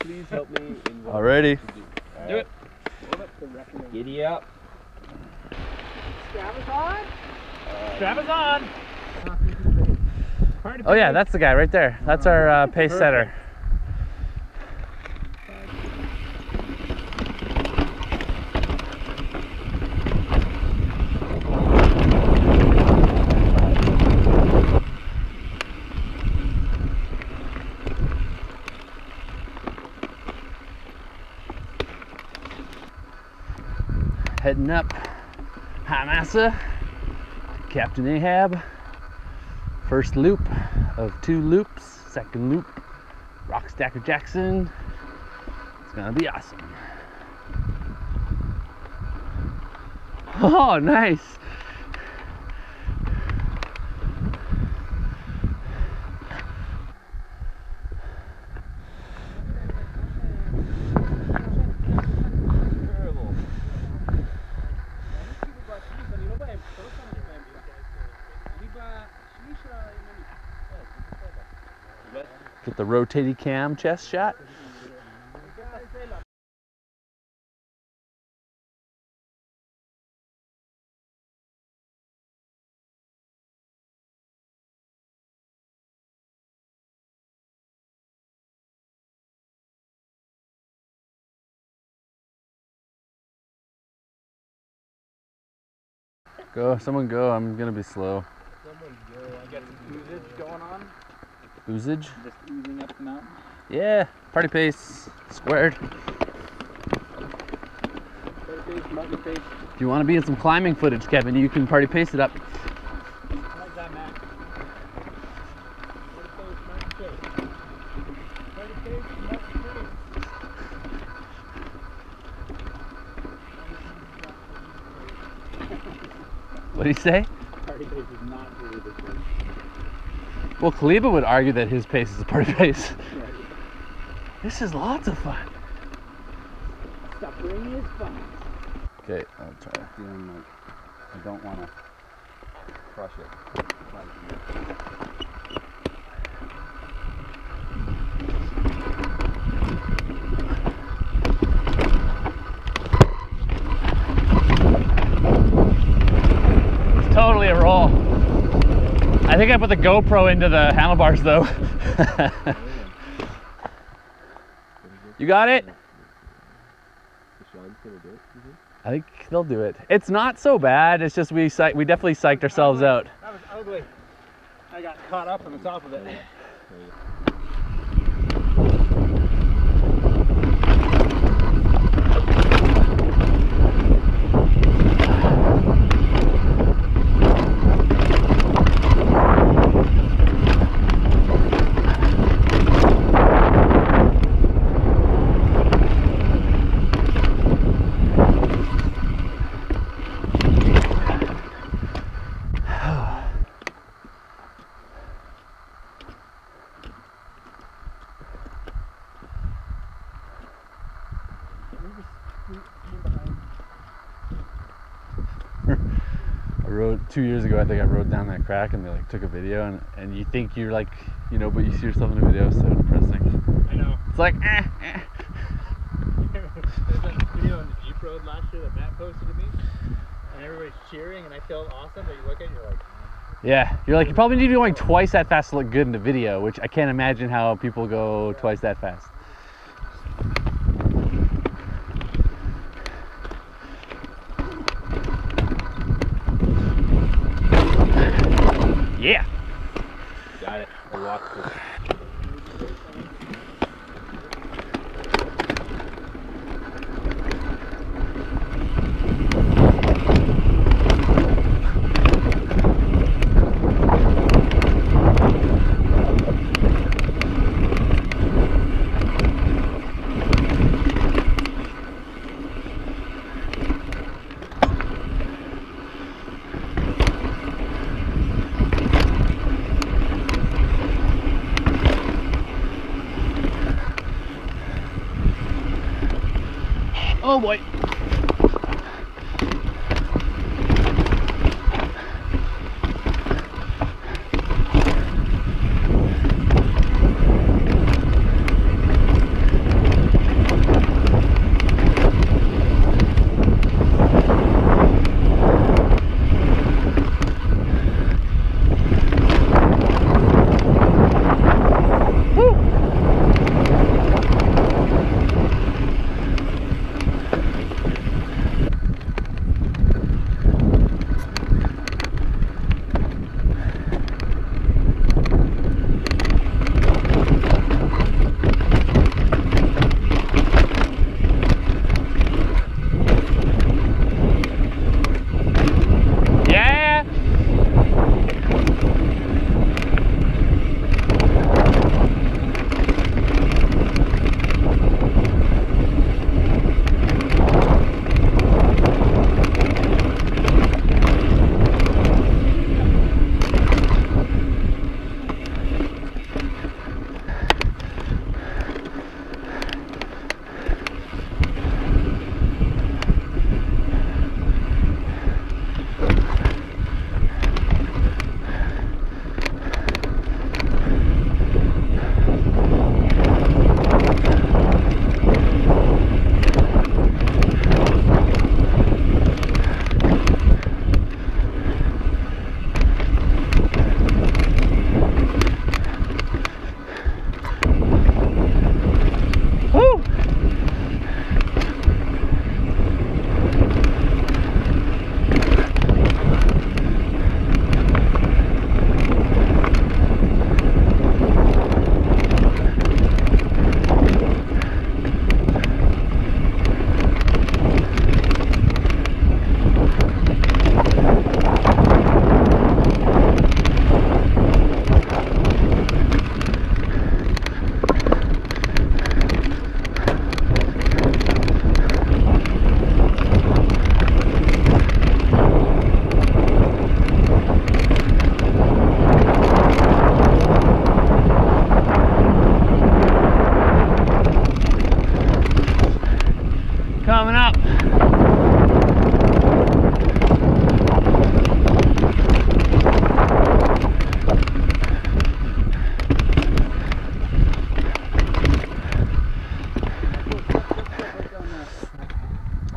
Please help me in what Alrighty. to do. Do it. Giddy up. Strap is on. Strap is on. Oh yeah, that's the guy right there. That's our uh, pace setter. Up Hymasa, Captain Ahab. First loop of two loops, second loop, Rockstacker Jackson. It's gonna be awesome. Oh, nice. The rotating cam chest shot. Go, someone go. I'm gonna be slow. I got some oozage going on. Oozage? Just oozing up the mountain. Yeah, party pace, squared. Party pace, mountain pace. If you want to be in some climbing footage, Kevin, you can party pace it up. Like that, Matt. Party pace, mountain pace. Party pace, mountain pace. What do you say? Party pace is not really way. Well, Kaliba would argue that his pace is a party pace. This is lots of fun. Suffering is fun. Okay, I'll try. Feeling like I don't want to crush it. It's totally a roll. I think I put the GoPro into the handlebars though. you got it? I think they'll do it. It's not so bad. It's just we we definitely psyched ourselves out. That was ugly. I got caught up on the top of it. I rode two years ago. I think I rode down that crack, and they like took a video, and and you think you're like, you know, but you see yourself in the video. So depressing. I know. It's like, eh, eh. There's that video on the Jeep Road last year that Matt posted to me, and everybody's cheering, and I felt awesome. But you look at it, you're like, Yeah, you're like you probably need to be going twice that fast to look good in the video, which I can't imagine how people go twice that fast. Yeah. Got it. I walked through. Oh boy.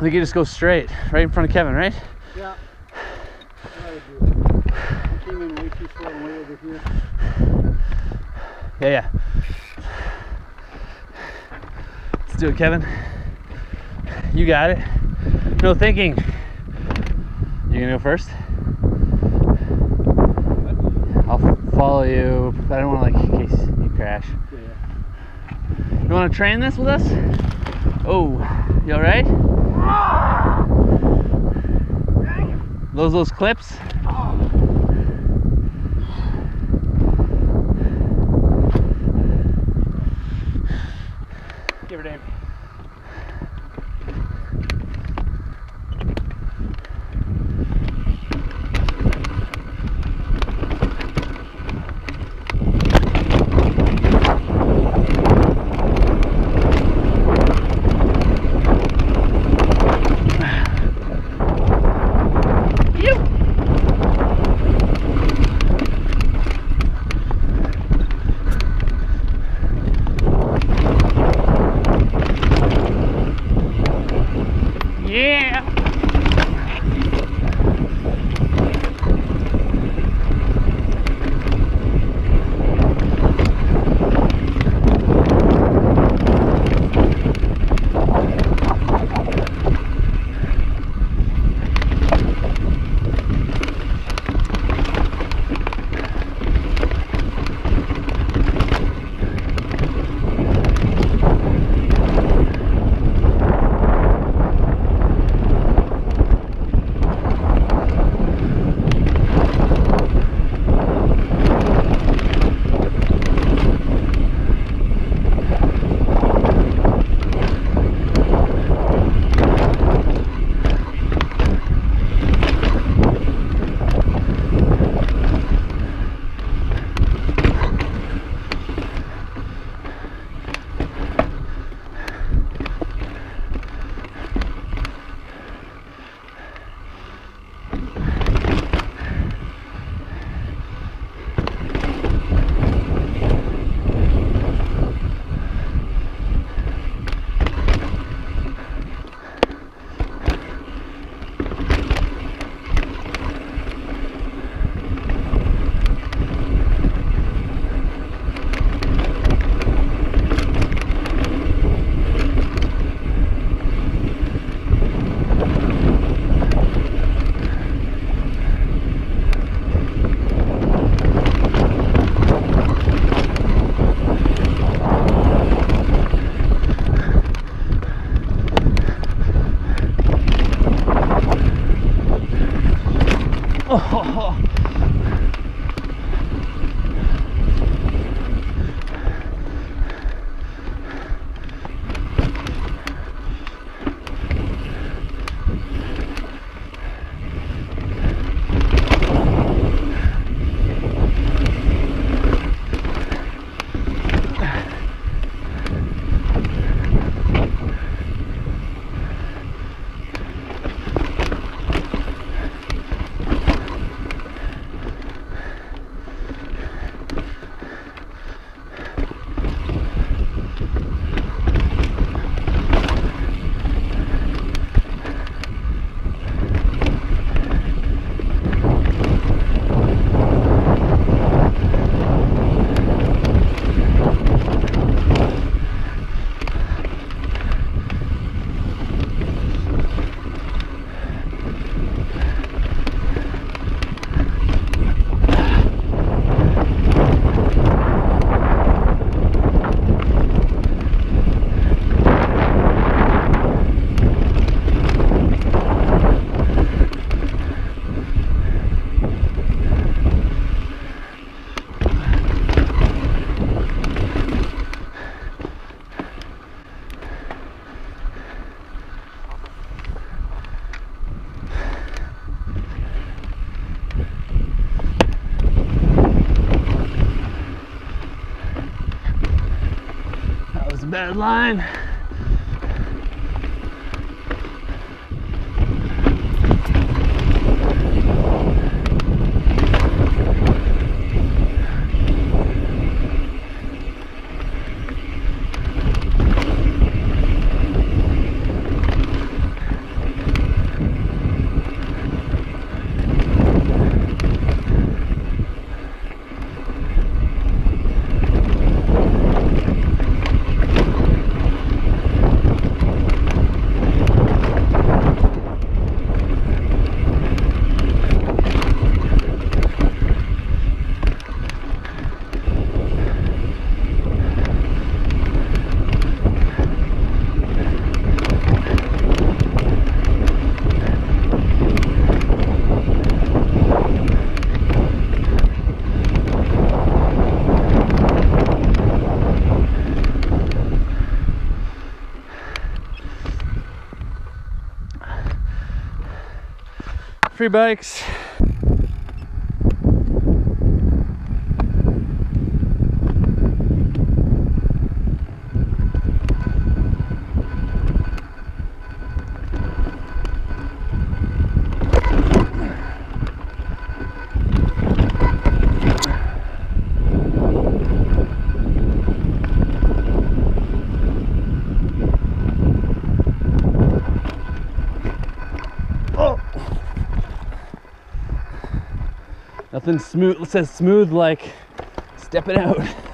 Think you just go straight, right in front of Kevin, right? Yeah. I would do it. I came in way too slow way over here. Yeah, yeah. Let's do it, Kevin. You got it. No thinking. You gonna go first? I'll follow you. I don't want to like in case you crash. Yeah. You want to train this with us? Oh, you all right? Those those clips? Bad line. Bikes. Nothing smooth says smooth like stepping out.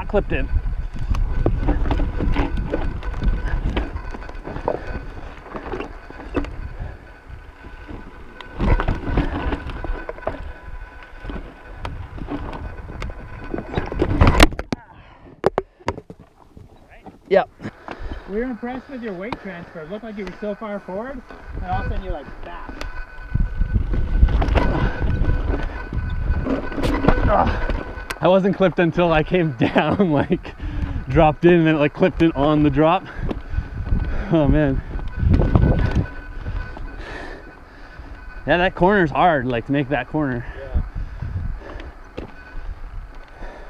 not clipped in. Yep. We were impressed with your weight transfer. It looked like you were so far forward, and all of a sudden you're like back. I wasn't clipped until I came down, like dropped in and then it like clipped in on the drop. Oh man. Yeah, that corner's hard, like to make that corner. Yeah.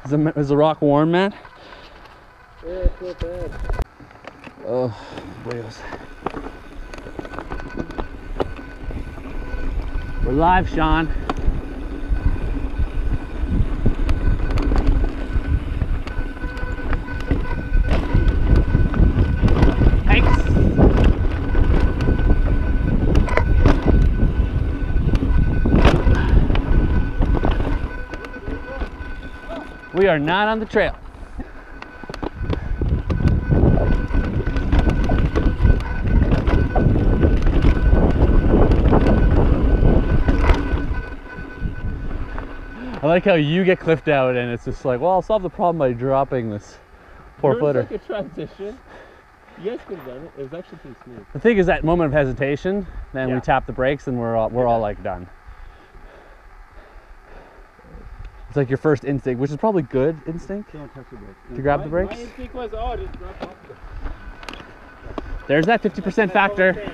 Is the, is the rock warm, man? Yeah, it's not bad. Oh, boyos. We're live, Sean. We are not on the trail. I like how you get clipped out and it's just like, well, I'll solve the problem by dropping this four footer. like a transition. You guys could have done it. It was actually pretty smooth. The thing is that moment of hesitation, then Yeah. we tap the brakes and we're all, we're all like done. It's like your first instinct, which is probably good instinct. Don't touch the brakes. To grab the brakes? My instinct was, oh, just drop off the. There's that 50% That's what factor.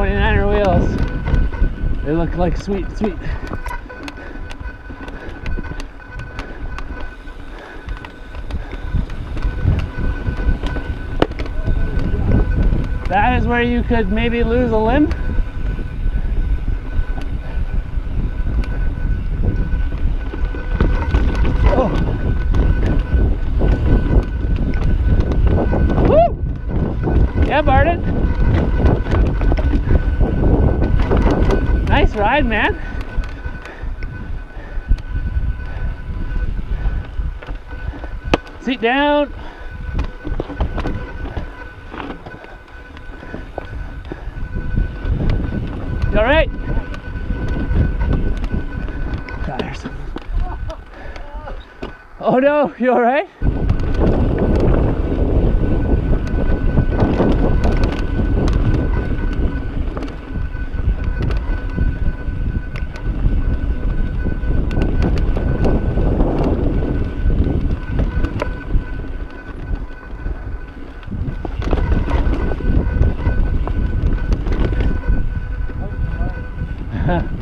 29er wheels. They look like sweet, sweet. That is where you could maybe lose a limb. Seat down. You all right? Oh no, you all right? Yeah,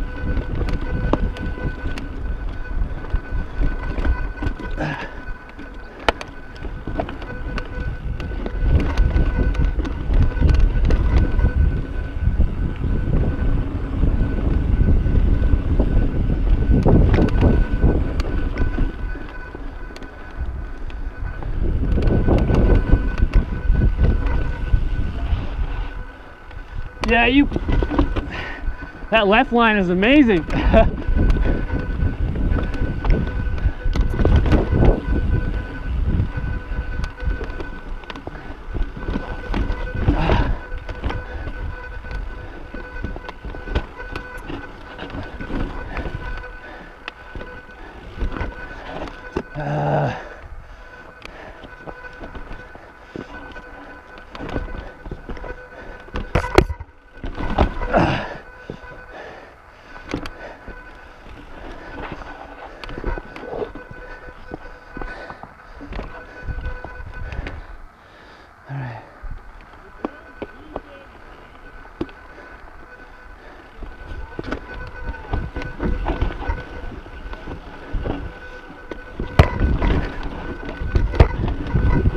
That left line is amazing.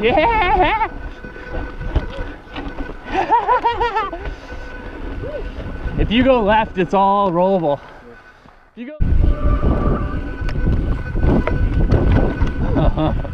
Yeah! if you go left, it's all rollable. If you go